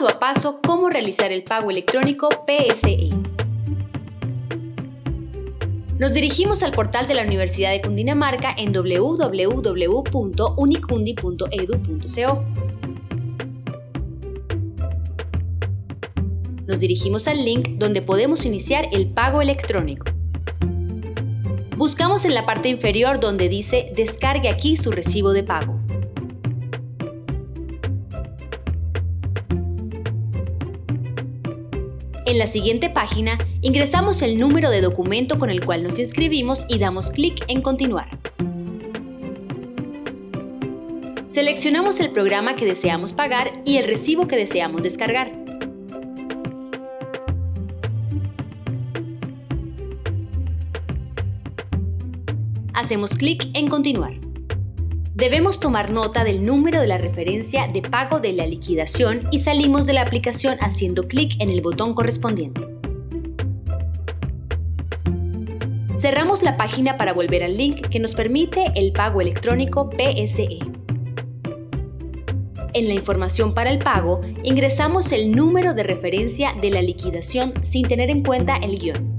paso a paso cómo realizar el pago electrónico PSE. Nos dirigimos al portal de la Universidad de Cundinamarca en www.unicundi.edu.co. Nos dirigimos al link donde podemos iniciar el pago electrónico. Buscamos en la parte inferior donde dice Descargue aquí su recibo de pago. En la siguiente página, ingresamos el número de documento con el cual nos inscribimos y damos clic en Continuar. Seleccionamos el programa que deseamos pagar y el recibo que deseamos descargar. Hacemos clic en Continuar debemos tomar nota del número de la referencia de pago de la liquidación y salimos de la aplicación haciendo clic en el botón correspondiente. Cerramos la página para volver al link que nos permite el pago electrónico PSE. En la información para el pago, ingresamos el número de referencia de la liquidación sin tener en cuenta el guion.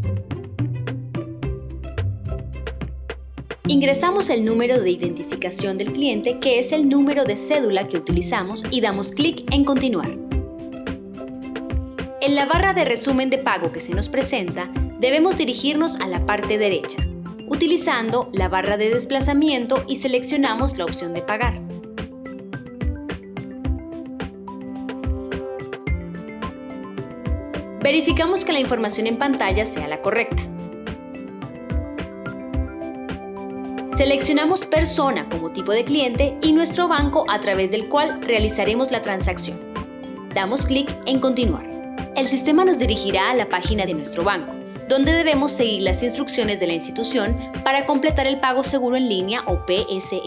Ingresamos el número de identificación del cliente, que es el número de cédula que utilizamos, y damos clic en Continuar. En la barra de resumen de pago que se nos presenta, debemos dirigirnos a la parte derecha, utilizando la barra de desplazamiento y seleccionamos la opción de pagar. Verificamos que la información en pantalla sea la correcta. Seleccionamos persona como tipo de cliente y nuestro banco a través del cual realizaremos la transacción. Damos clic en Continuar. El sistema nos dirigirá a la página de nuestro banco, donde debemos seguir las instrucciones de la institución para completar el pago seguro en línea o PSE.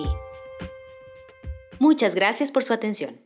Muchas gracias por su atención.